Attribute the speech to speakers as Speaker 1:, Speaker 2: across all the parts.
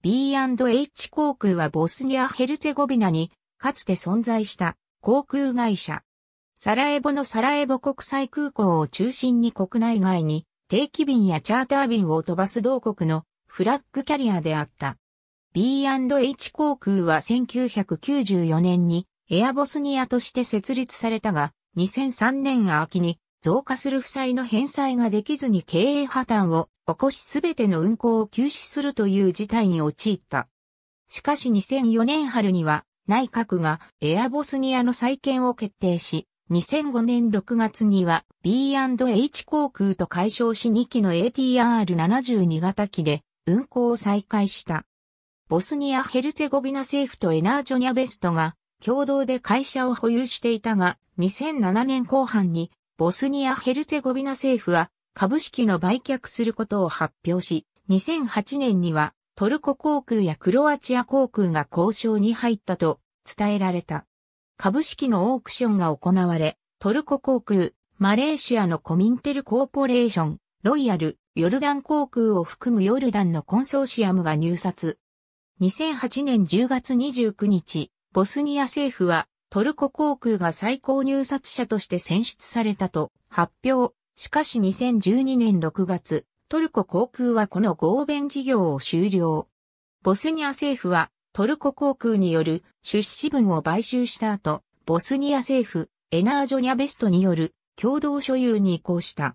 Speaker 1: B&H 航空はボスニア・ヘルツェゴビナにかつて存在した航空会社。サラエボのサラエボ国際空港を中心に国内外に定期便やチャーター便を飛ばす同国のフラッグキャリアであった。B&H 航空は1994年にエアボスニアとして設立されたが、2003年秋に増加する負債の返済ができずに経営破綻を起こしすべての運行を休止するという事態に陥った。しかし2004年春には内閣がエアボスニアの再建を決定し、2005年6月には B&H 航空と解消し2機の ATR72 型機で運行を再開した。ボスニア・ヘルツェゴビナ政府とエナージョニャベストが共同で会社を保有していたが、2007年後半にボスニア・ヘルツェゴビナ政府は株式の売却することを発表し、2008年にはトルコ航空やクロアチア航空が交渉に入ったと伝えられた。株式のオークションが行われ、トルコ航空、マレーシアのコミンテルコーポレーション、ロイヤル、ヨルダン航空を含むヨルダンのコンソーシアムが入札。2008年10月29日、ボスニア政府はトルコ航空が最高入札者として選出されたと発表。しかし2012年6月、トルコ航空はこの合弁事業を終了。ボスニア政府はトルコ航空による出資分を買収した後、ボスニア政府、エナージョニャベストによる共同所有に移行した。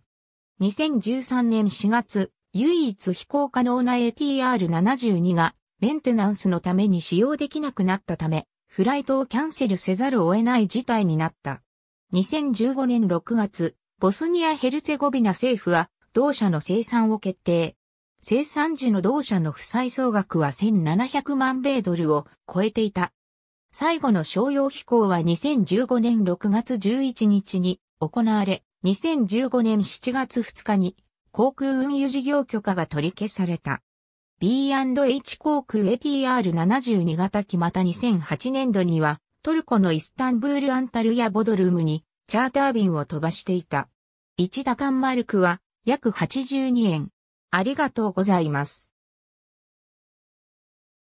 Speaker 1: 2013年4月、唯一飛行可能な ATR72 がメンテナンスのために使用できなくなったため、フライトをキャンセルせざるを得ない事態になった。2015年6月、ボスニア・ヘルツェゴビナ政府は同社の生産を決定。生産時の同社の負債総額は1700万米ドルを超えていた。最後の商用飛行は2015年6月11日に行われ、2015年7月2日に航空運輸事業許可が取り消された。B&H 航空 ATR72 型機また2008年度にはトルコのイスタンブールアンタルヤボドルームにチャーター便を飛ばしていた。1打間マルクは約82円。ありがとうございます。